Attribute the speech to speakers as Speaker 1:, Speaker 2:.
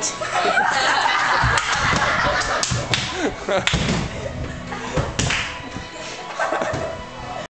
Speaker 1: 치.